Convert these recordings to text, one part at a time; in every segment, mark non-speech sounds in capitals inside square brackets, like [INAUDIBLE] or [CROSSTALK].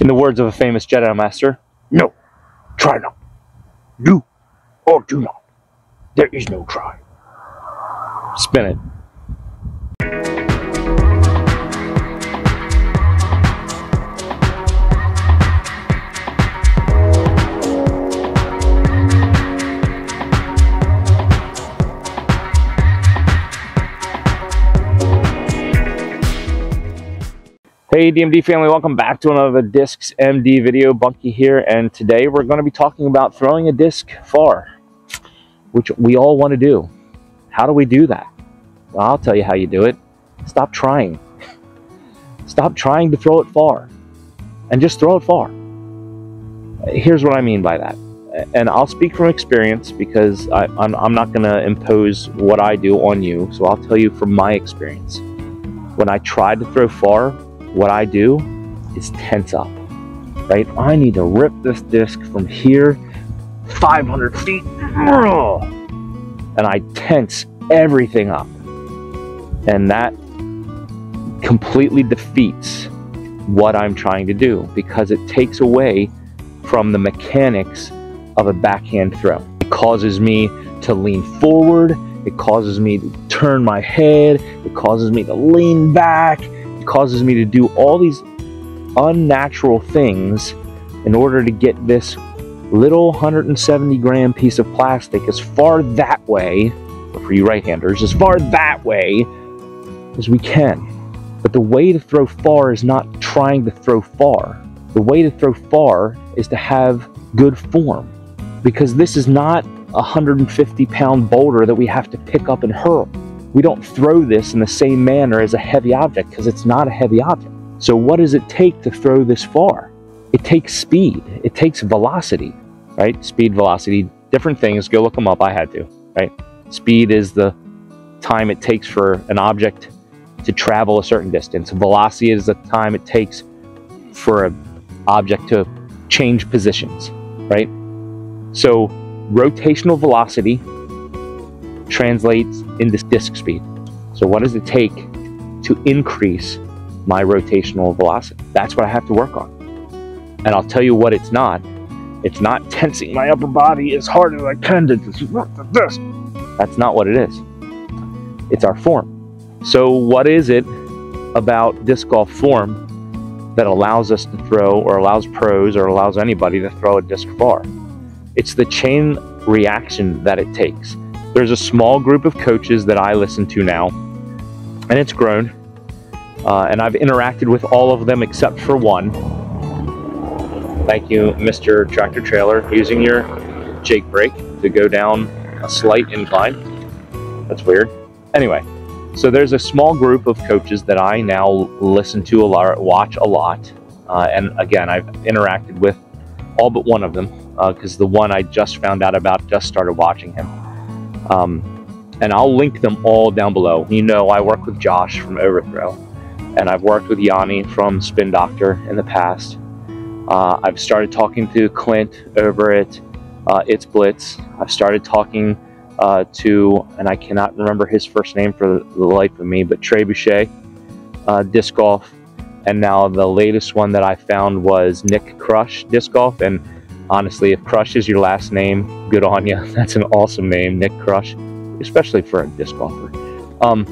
In the words of a famous Jedi Master, No, try not. Do or do not. There is no try. spin it. Hey DMD family, welcome back to another Discs MD video. Bunky here, and today we're going to be talking about throwing a disc far, which we all want to do. How do we do that? Well, I'll tell you how you do it. Stop trying. Stop trying to throw it far, and just throw it far. Here's what I mean by that, and I'll speak from experience because I, I'm, I'm not going to impose what I do on you. So I'll tell you from my experience. When I tried to throw far, what I do is tense up, right? I need to rip this disc from here 500 feet, and I tense everything up. And that completely defeats what I'm trying to do because it takes away from the mechanics of a backhand throw. It causes me to lean forward, it causes me to turn my head, it causes me to lean back causes me to do all these unnatural things in order to get this little 170 gram piece of plastic as far that way, for you right handers, as far that way as we can. But the way to throw far is not trying to throw far. The way to throw far is to have good form. Because this is not a 150 pound boulder that we have to pick up and hurl we don't throw this in the same manner as a heavy object because it's not a heavy object. So, what does it take to throw this far? It takes speed, it takes velocity, right? Speed, velocity, different things. Go look them up. I had to, right? Speed is the time it takes for an object to travel a certain distance. Velocity is the time it takes for an object to change positions, right? So, rotational velocity translates into disk speed. So what does it take to increase my rotational velocity? That's what I have to work on. And I'll tell you what it's not. It's not tensing my upper body as hard as I can to just work the disc. That's not what it is. It's our form. So what is it about disc golf form that allows us to throw or allows pros or allows anybody to throw a disc far? It's the chain reaction that it takes there's a small group of coaches that I listen to now, and it's grown. Uh, and I've interacted with all of them except for one. Thank you, Mr. Tractor Trailer, using your Jake brake to go down a slight incline. That's weird. Anyway, so there's a small group of coaches that I now listen to a lot, watch a lot. Uh, and again, I've interacted with all but one of them because uh, the one I just found out about just started watching him. Um, and I'll link them all down below. You know, I work with Josh from Overthrow, and I've worked with Yanni from Spin Doctor in the past. Uh, I've started talking to Clint over at uh, It's Blitz. I've started talking uh, to, and I cannot remember his first name for the life of me, but Trebuchet, uh, Disc Golf. And now the latest one that I found was Nick Krush Disc Golf. And honestly, if Krush is your last name, good on you. [LAUGHS] That's an awesome name, Nick Krush, especially for a disc golfer. Um,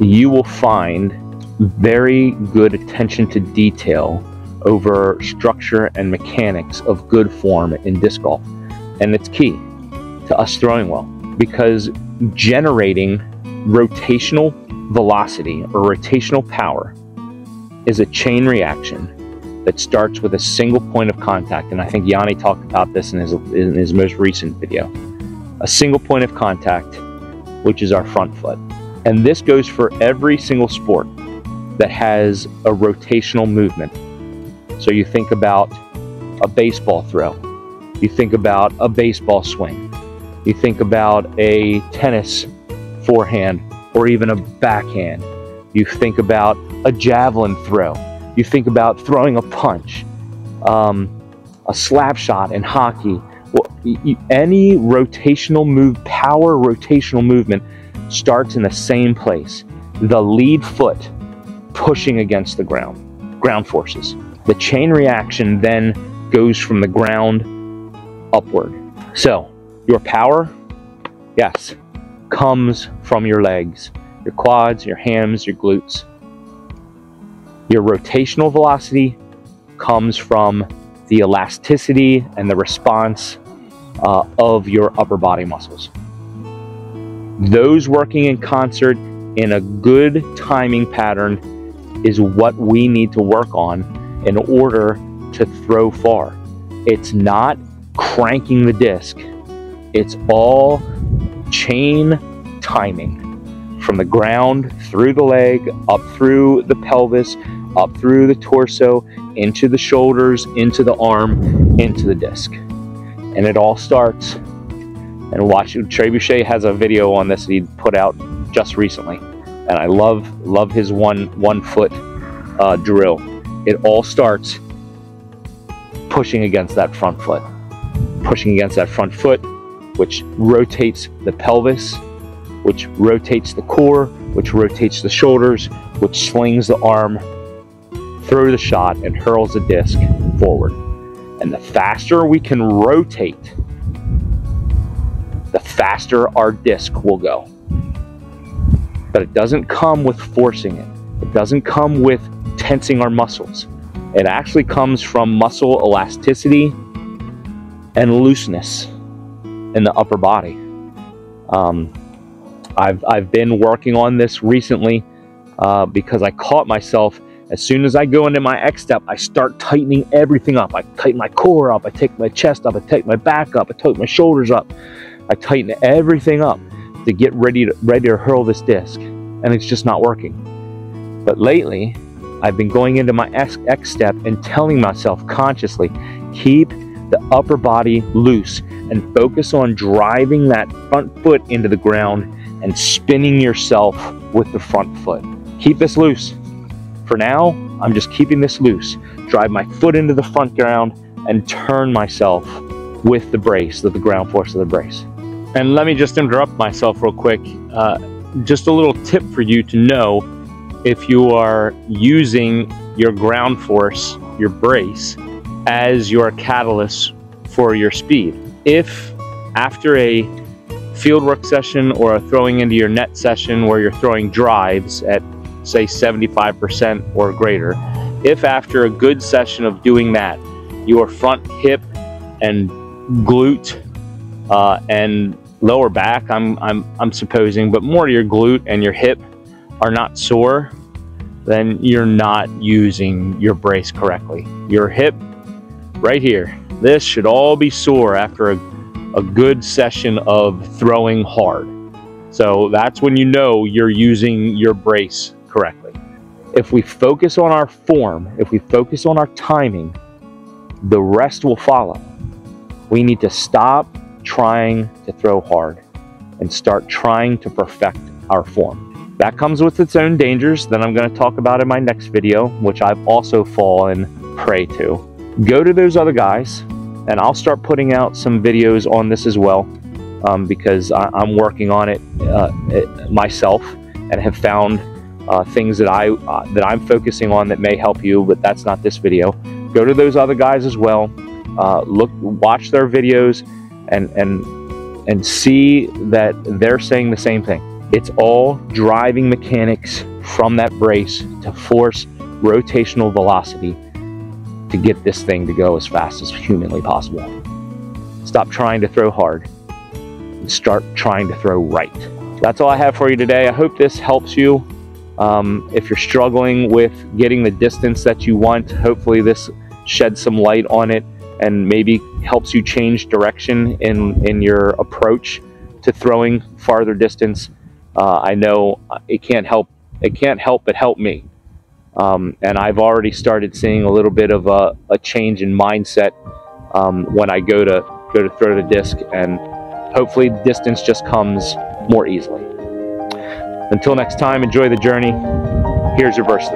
you will find very good attention to detail over structure and mechanics of good form in disc golf. And it's key to us throwing well because generating rotational velocity or rotational power is a chain reaction that starts with a single point of contact. And I think Yanni talked about this in his, in his most recent video. A single point of contact, which is our front foot. And this goes for every single sport that has a rotational movement. So you think about a baseball throw, you think about a baseball swing, you think about a tennis forehand or even a backhand, you think about a javelin throw you think about throwing a punch, um, a slap shot in hockey. Well, any rotational move, power rotational movement starts in the same place. The lead foot pushing against the ground, ground forces. The chain reaction then goes from the ground upward. So, your power, yes, comes from your legs, your quads, your hams, your glutes. Your rotational velocity comes from the elasticity and the response uh, of your upper body muscles. Those working in concert in a good timing pattern is what we need to work on in order to throw far. It's not cranking the disc, it's all chain timing from the ground through the leg, up through the pelvis, up through the torso, into the shoulders, into the arm, into the disc. And it all starts. And watch, Trebuchet has a video on this that he put out just recently. And I love, love his one, one foot uh, drill. It all starts pushing against that front foot. Pushing against that front foot, which rotates the pelvis, which rotates the core, which rotates the shoulders, which slings the arm through the shot and hurls the disc forward. And the faster we can rotate, the faster our disc will go. But it doesn't come with forcing it. It doesn't come with tensing our muscles. It actually comes from muscle elasticity and looseness in the upper body. Um, I've, I've been working on this recently uh, because I caught myself as soon as I go into my X step, I start tightening everything up. I tighten my core up, I take my chest up, I take my back up, I tighten my shoulders up. I tighten everything up to get ready to ready to hurl this disc. And it's just not working. But lately, I've been going into my X, X step and telling myself consciously, keep the upper body loose and focus on driving that front foot into the ground and spinning yourself with the front foot. Keep this loose. For now, I'm just keeping this loose. Drive my foot into the front ground and turn myself with the brace, with the ground force of the brace. And let me just interrupt myself real quick. Uh, just a little tip for you to know if you are using your ground force, your brace, as your catalyst for your speed. If after a fieldwork session or a throwing into your net session where you're throwing drives at say 75% or greater. If after a good session of doing that, your front hip and glute uh, and lower back, I'm, I'm, I'm supposing, but more your glute and your hip are not sore, then you're not using your brace correctly. Your hip right here, this should all be sore after a, a good session of throwing hard. So that's when you know you're using your brace correctly. If we focus on our form, if we focus on our timing, the rest will follow. We need to stop trying to throw hard and start trying to perfect our form. That comes with its own dangers that I'm going to talk about in my next video, which I've also fallen prey to. Go to those other guys, and I'll start putting out some videos on this as well um, because I, am working on it, uh, it myself and have found uh, things that I uh, that I'm focusing on that may help you, but that's not this video. Go to those other guys as well. Uh, look, watch their videos, and and and see that they're saying the same thing. It's all driving mechanics from that brace to force rotational velocity to get this thing to go as fast as humanly possible. Stop trying to throw hard and start trying to throw right. That's all I have for you today. I hope this helps you. Um, if you're struggling with getting the distance that you want, hopefully this sheds some light on it and maybe helps you change direction in, in your approach to throwing farther distance. Uh, I know it can't help it can't help but help me. Um, and I've already started seeing a little bit of a, a change in mindset um, when I go to go to throw the disc, and hopefully distance just comes more easily. Until next time, enjoy the journey. Here's your verse.